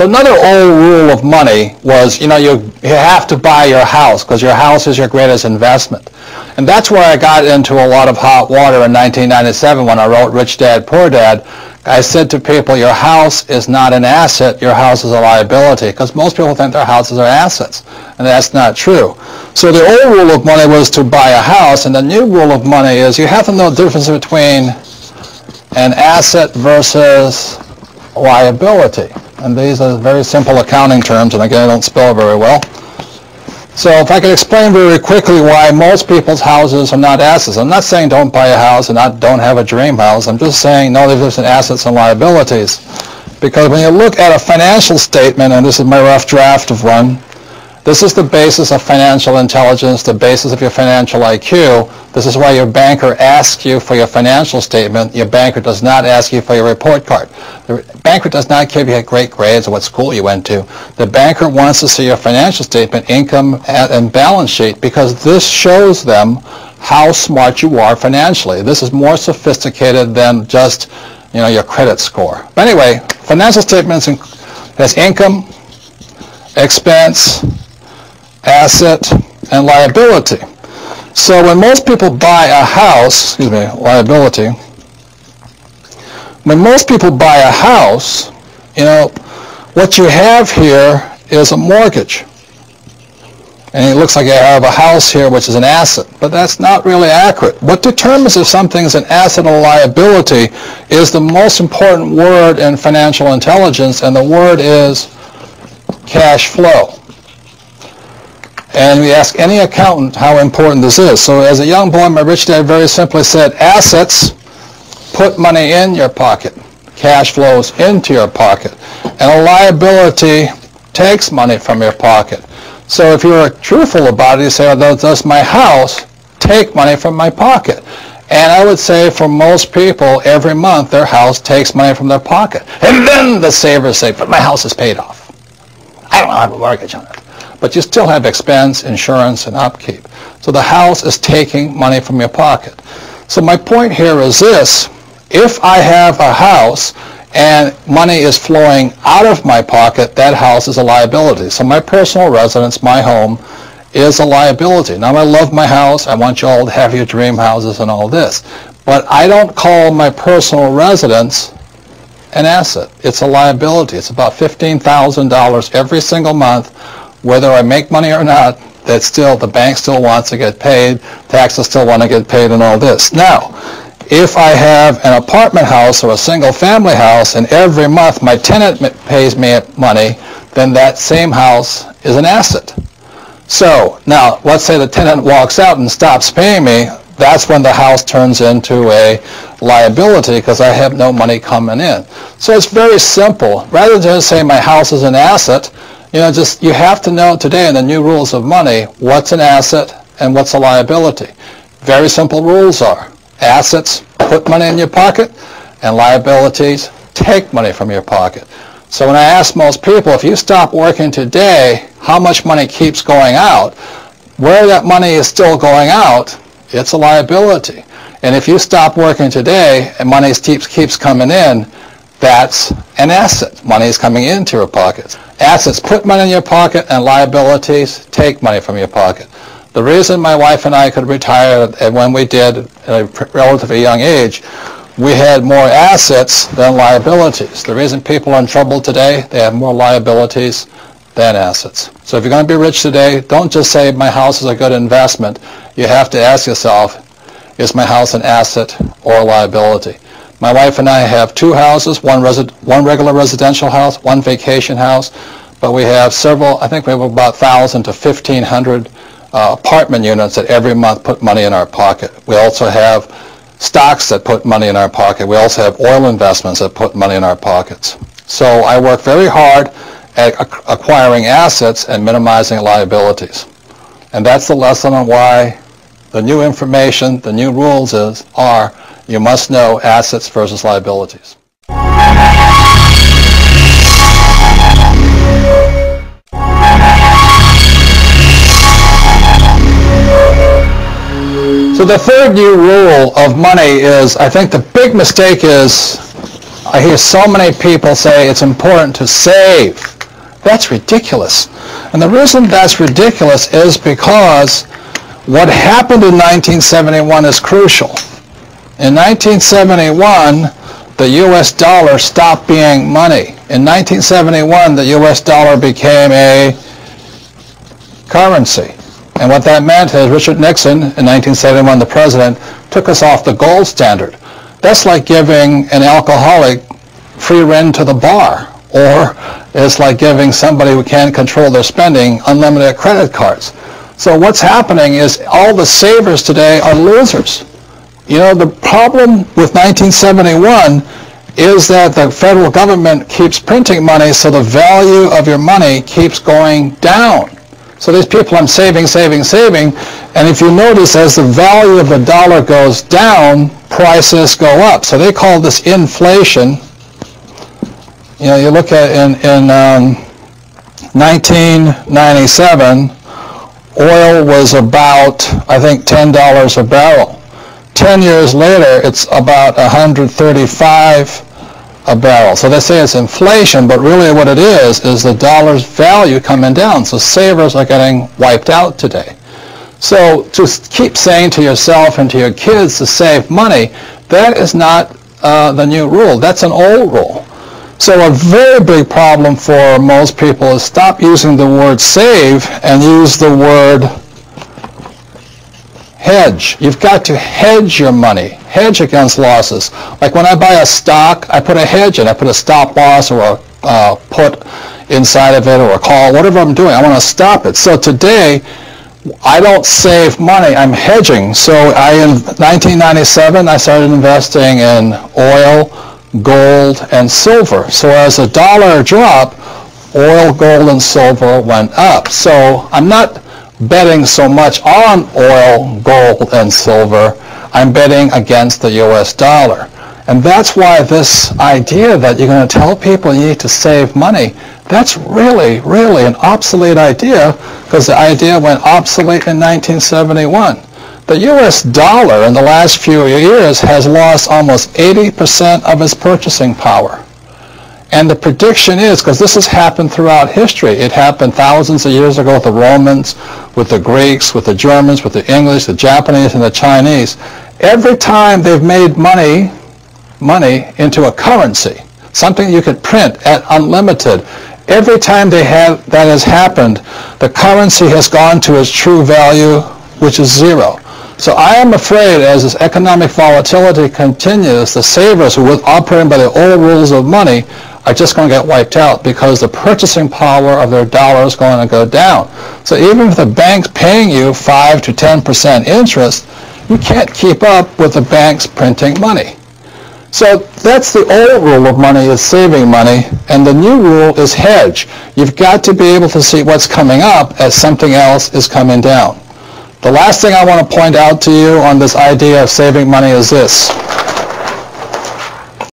So another old rule of money was, you know, you, you have to buy your house because your house is your greatest investment. And that's where I got into a lot of hot water in 1997 when I wrote Rich Dad, Poor Dad. I said to people, your house is not an asset, your house is a liability, because most people think their houses are assets, and that's not true. So the old rule of money was to buy a house, and the new rule of money is you have to know the difference between an asset versus liability. And these are very simple accounting terms, and again, I don't spell very well. So if I could explain very quickly why most people's houses are not assets. I'm not saying don't buy a house and not don't have a dream house. I'm just saying no there's difference assets and liabilities. Because when you look at a financial statement, and this is my rough draft of one, this is the basis of financial intelligence, the basis of your financial IQ. This is why your banker asks you for your financial statement. Your banker does not ask you for your report card. The banker does not care if you had great grades or what school you went to. The banker wants to see your financial statement, income, and balance sheet because this shows them how smart you are financially. This is more sophisticated than just you know, your credit score. But anyway, financial statements has income, expense, asset, and liability. So when most people buy a house, excuse me, liability, when most people buy a house, you know, what you have here is a mortgage. And it looks like you have a house here which is an asset, but that's not really accurate. What determines if something is an asset or liability is the most important word in financial intelligence, and the word is cash flow. And we ask any accountant how important this is. So as a young boy, my rich dad very simply said, assets put money in your pocket. Cash flows into your pocket. And a liability takes money from your pocket. So if you're truthful about it, you say, oh, does my house take money from my pocket? And I would say for most people, every month their house takes money from their pocket. And then the savers say, but my house is paid off. I don't have a mortgage on it but you still have expense, insurance, and upkeep. So the house is taking money from your pocket. So my point here is this. If I have a house and money is flowing out of my pocket, that house is a liability. So my personal residence, my home, is a liability. Now I love my house. I want you all to have your dream houses and all this. But I don't call my personal residence an asset. It's a liability. It's about $15,000 every single month whether I make money or not, that still, the bank still wants to get paid, taxes still want to get paid and all this. Now, if I have an apartment house or a single family house and every month my tenant pays me money, then that same house is an asset. So now let's say the tenant walks out and stops paying me, that's when the house turns into a liability because I have no money coming in. So it's very simple. Rather than just say my house is an asset, you know, just you have to know today in the new rules of money what's an asset and what's a liability. Very simple rules are assets put money in your pocket and liabilities take money from your pocket. So when I ask most people, if you stop working today, how much money keeps going out? Where that money is still going out, it's a liability. And if you stop working today and money keeps, keeps coming in, that's an asset. Money is coming into your pockets. Assets put money in your pocket and liabilities take money from your pocket. The reason my wife and I could retire and when we did at a relatively young age, we had more assets than liabilities. The reason people are in trouble today, they have more liabilities than assets. So if you're going to be rich today, don't just say my house is a good investment. You have to ask yourself, is my house an asset or a liability? My wife and I have two houses, one, resi- one regular residential house, one vacation house, but we have several, I think we have about 1,000 to 1,500 uh, apartment units that every month put money in our pocket. We also have stocks that put money in our pocket. We also have oil investments that put money in our pockets. So I work very hard at acquiring assets and minimizing liabilities. And that's the lesson on why the new information, the new rules is, are you must know assets versus liabilities. So the third new rule of money is, I think the big mistake is I hear so many people say it's important to save. That's ridiculous. And the reason that's ridiculous is because what happened in 1971 is crucial. In 1971, the U.S. dollar stopped being money. In 1971, the U.S. dollar became a currency. And what that meant is Richard Nixon, in 1971, the president, took us off the gold standard. That's like giving an alcoholic free rein to the bar, or it's like giving somebody who can't control their spending unlimited credit cards. So what's happening is all the savers today are losers. You know, the problem with 1971 is that the federal government keeps printing money, so the value of your money keeps going down. So these people, I'm saving, saving, saving, and if you notice, as the value of the dollar goes down, prices go up. So they call this inflation. You know, you look at in, in um, 1997, oil was about, I think, $10 a barrel. 10 years later, it's about 135 a barrel. So they say it's inflation, but really what it is, is the dollar's value coming down. So savers are getting wiped out today. So to keep saying to yourself and to your kids to save money, that is not uh, the new rule. That's an old rule. So a very big problem for most people is stop using the word save and use the word hedge. You've got to hedge your money, hedge against losses. Like when I buy a stock, I put a hedge in. I put a stop loss or a uh, put inside of it or a call, whatever I'm doing. I want to stop it. So today, I don't save money. I'm hedging. So I, in 1997, I started investing in oil, gold, and silver. So as the dollar dropped, oil, gold, and silver went up. So I'm not betting so much on oil, gold, and silver. I'm betting against the US dollar. And that's why this idea that you're going to tell people you need to save money, that's really, really an obsolete idea because the idea went obsolete in 1971. The US dollar in the last few years has lost almost 80% of its purchasing power. And the prediction is, because this has happened throughout history, it happened thousands of years ago with the Romans, with the Greeks, with the Germans, with the English, the Japanese, and the Chinese. Every time they've made money, money into a currency, something you could print at unlimited, every time they have, that has happened, the currency has gone to its true value, which is zero. So I am afraid as this economic volatility continues, the savers who were operating by the old rules of money are just going to get wiped out because the purchasing power of their dollar is going to go down. So even if the bank's paying you 5 to 10% interest, you can't keep up with the banks printing money. So that's the old rule of money is saving money, and the new rule is hedge. You've got to be able to see what's coming up as something else is coming down. The last thing I want to point out to you on this idea of saving money is this.